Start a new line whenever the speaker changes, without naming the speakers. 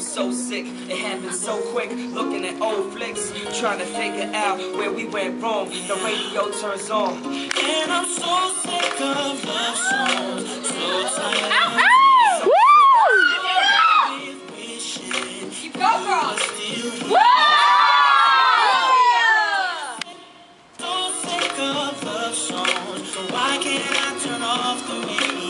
so sick. It happened so quick. Looking at old flicks, trying to figure out where we went wrong. The radio turns on.
And I'm so sick of love songs. So tired.
Ow, ow! Keep going, girl.
So why can't I turn off the radio?